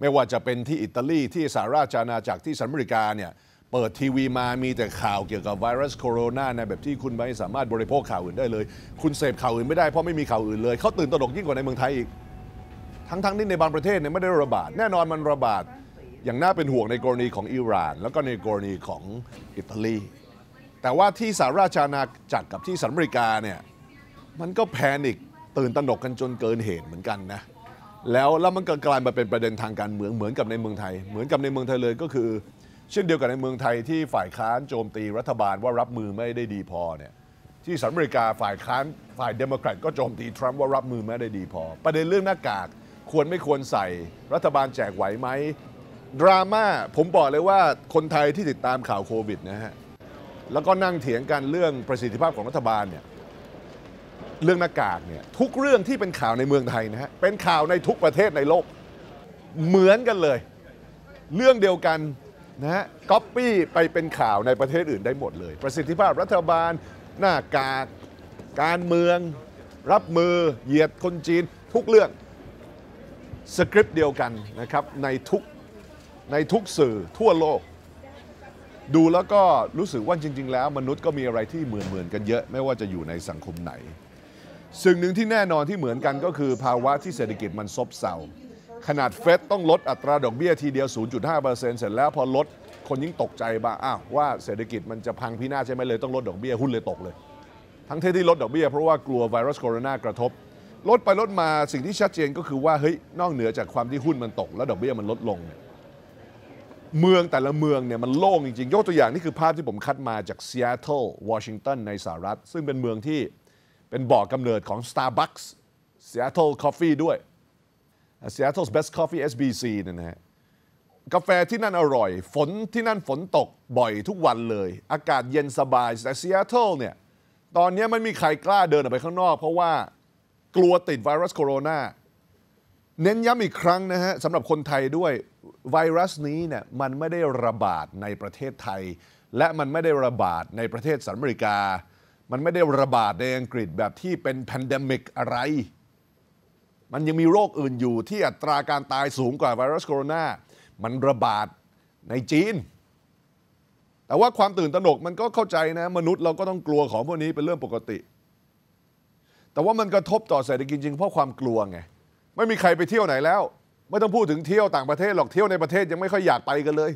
ไม่ว่าจะเป็นที่อิตาลีที่สหราชอาณาจักรที่สหรัฐอเมริกาเนี่ยเปิดทีวีมามีแต่ข่าวเกี่ยวกับไวรัสโคโรนาในแบบที่คุณไม่สามารถบริโภคข่าวอื่นได้เลย คุณเสพข่าวอื่นไม่ได้เพราะไม่มีข่าวอื่นเลย เขาตื่นตระหนกยิ่งกว่าในเมืองไทยอีก ทั้งๆที่ในบางประเทศเนี่ยไม่ได้ระบาด แน่นอนมันระบาด อย่างน่าเป็นห่วงในกรณีของอิหร่าน แล้วก็ในกรณีของอิตาลีแต่ว่าที่สหราชอาณาจักรกับที่สหรัฐอเมริกาเนี่ยมันก็แพนิคตื่นตระหนกกันจนเกินเหตุเหมือนกันนะ แล้วแล้วมันก็กลายมาเป็นประเด็นทางการเมืองเหมือนกับในเมืองไทย เหมือนกับในเมืองไทยเลยก็คือ เช่นเดียวกับในเมืองไทยที่ฝ่ายค้านโจมตีรัฐบาลว่ารับมือไม่ได้ดีพอเนี่ยที่สหรัฐอเมริกาฝ่ายค้านฝ่ายเดโมแครตก็โจมตีทรัมป์ว่ารับมือไม่ได้ดีพอ ประเด็นเรื่องหน้ากากควรไม่ควรใส่รัฐบาลแจกไหวไหมดราม่าผมบอกเลยว่าคนไทยที่ติดตามข่าวโควิดนะฮะแล้วก็นั่งเถียงกันเรื่องประสิทธิภาพของรัฐบาลเนี่ย เรื่องหน้ากากเนี่ยทุกเรื่องที่เป็นข่าวในเมืองไทยนะฮะเป็นข่าวในทุกประเทศในโลก เหมือนกันเลย เรื่องเดียวกันนะฮะก๊อปปี้ไปเป็นข่าวในประเทศอื่นได้หมดเลย ประสิทธิภาพรัฐบาล หน้ากากการเมือง รับมือเหยียดคนจีน ทุกเรื่องสคริปต์เดียวกันนะครับในทุกในทุกสื่อทั่วโลก ดูแล้วก็รู้สึกว่าจริง ๆ แล้ว มนุษย์ก็มีอะไรที่เหมือนเหมือนๆกันเยอะ ไม่ว่าจะอยู่ในสังคมไหน สิ่งหนึ่งที่แน่นอนที่เหมือนกันก็คือภาวะที่เศรษฐกิจมันซบเซาขนาดเฟดต้องลดอัตราดอกเบี้ยทีเดียว 0.5%เสร็จแล้วพอลดคนยิ่งตกใจบ้าอ้าวว่าเศรษฐกิจมันจะพังพินาศใช่ไหมเลยต้องลดดอกเบี้ยหุ้นเลยตกเลย ทั้งที่ลดดอกเบี้ยเพราะว่ากลัวไวรัสโคโรนากระทบ ลดไปลดมาสิ่งที่ชัดเจนก็คือว่าเฮ้ยนอกเหนือจากความที่หุ้นมันตก แล้วดอกเบี้ยมันลดลงเนี่ยเมืองแต่ละเมืองเนี่ยมันโล่งจริงๆ ยกตัวอย่างนี่คือภาพที่ผมคัดมาจากซีแอตเทิลวอชิงตันในสหรัฐ ซึ่งเป็นเมืองที่ เป็นบ่อกำเนิดของ Starbucks Seattle Coffee ด้วย Seattle's Best Coffee SBC เนี่ยนะฮะกาแฟที่นั่นอร่อย ฝนที่นั่นฝนตกบ่อยทุกวันเลย อากาศเย็นสบายแต่ซีแอตเทิลเนี่ย ตอนนี้ไม่มีใครกล้าเดินออกไปข้างนอก เพราะว่ากลัวติดไวรัสโคโรนา เน้นย้ำอีกครั้งนะฮะสำหรับคนไทยด้วยไวรัสนี้เนี่ยมันไม่ได้ระบาดในประเทศไทย และมันไม่ได้ระบาดในประเทศสหรัฐอเมริกา มันไม่ได้ระบาดในอังกฤษแบบที่เป็น pandemic อะไร มันยังมีโรคอื่นอยู่ที่อัตราการตายสูงกว่าไวรัสโคโรนา มันระบาดในจีน แต่ว่าความตื่นตระหนกมันก็เข้าใจนะ มนุษย์เราก็ต้องกลัวของพวกนี้เป็นเรื่องปกติ แต่ว่ามันกระทบต่อเศรษฐกิจจริงเพราะความกลัวไง ไม่มีใครไปเที่ยวไหนแล้ว ไม่ต้องพูดถึงเที่ยวต่างประเทศหรอก เที่ยวในประเทศยังไม่ค่อยอยากไปกันเลย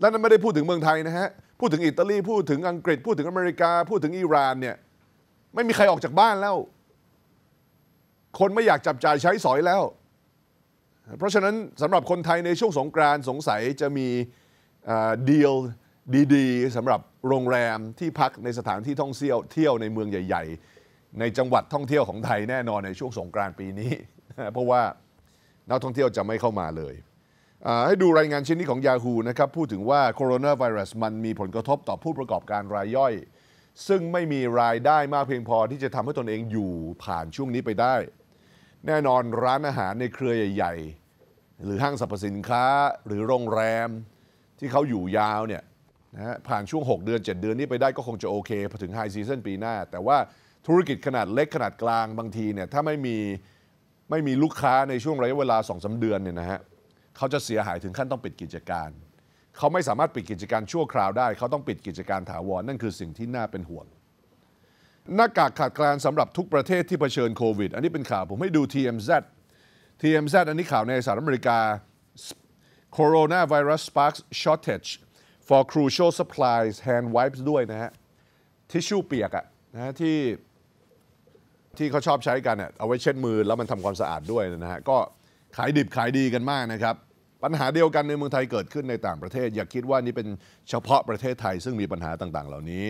แล้วนั้นไม่ได้พูดถึงเมืองไทยนะฮะ พูดถึงอิตาลีพูดถึงอังกฤษ พูดถึงอเมริกา พูดถึงอิหร่านเนี่ย ไม่มีใครออกจากบ้านแล้ว คนไม่อยากจับจ่ายใช้สอยแล้ว เพราะฉะนั้นสำหรับคนไทยในช่วงสงกรานสงสัยจะมีดีลดีๆสำหรับโรงแรมที่พักในสถานที่ท่องเที่ยวเที่ยวในเมืองใหญ่ ๆ ในจังหวัดท่องเที่ยวของไทยแน่นอนในช่วงสงกรานปีนี้ เพราะว่านักท่องเที่ยวจะไม่เข้ามาเลย ให้ดูรายงานชิ้นนี้ของ Yahoo นะครับพูดถึงว่าโคโรนาไวรัสมันมีผลกระทบต่อผู้ประกอบการรายย่อย ซึ่งไม่มีรายได้มากเพียงพอที่จะทำให้ตนเองอยู่ผ่านช่วงนี้ไปได้ แน่นอนร้านอาหารในเครือใหญ่ ๆ หรือห้างสรรพสินค้าหรือโรงแรม ที่เขาอยู่ยาวเนี่ยนะฮะผ่านช่วง 6 เดือน 7 เดือนนี้ไปได้ก็คงจะโอเคพอถึง high season ปีหน้า แต่ว่าธุรกิจขนาดเล็กขนาดกลางบางทีเนี่ยถ้าไม่มีไม่มีลูกค้าในช่วงระยะเวลา2-3เดือนเนี่ยนะฮะ เขาจะเสียหายถึงขั้นต้องปิดกิจการ เขาไม่สามารถปิดกิจการชั่วคราวได้ เขาต้องปิดกิจการถาวรนั่นคือสิ่งที่น่าเป็นห่วง หน้ากากขาดแคลนสำหรับทุกประเทศที่เผชิญโควิด อันนี้เป็นข่าวผมให้ดู TMZ TMZ อันนี้ข่าวในสหรัฐอเมริกา Coronavirus sparks shortage for crucial supplies hand wipes ด้วยนะฮะทิชชู่เปียกอะนะฮะที่ที่เขาชอบใช้กันอะเอาไว้เช็ดมือแล้วมันทำความสะอาดด้วยนะฮะก็ ขายดิบขายดีกันมากนะครับ ปัญหาเดียวกันในเมืองไทยเกิดขึ้นในต่างประเทศ อย่าคิดว่านี่เป็นเฉพาะประเทศไทยซึ่งมีปัญหาต่างๆ เหล่านี้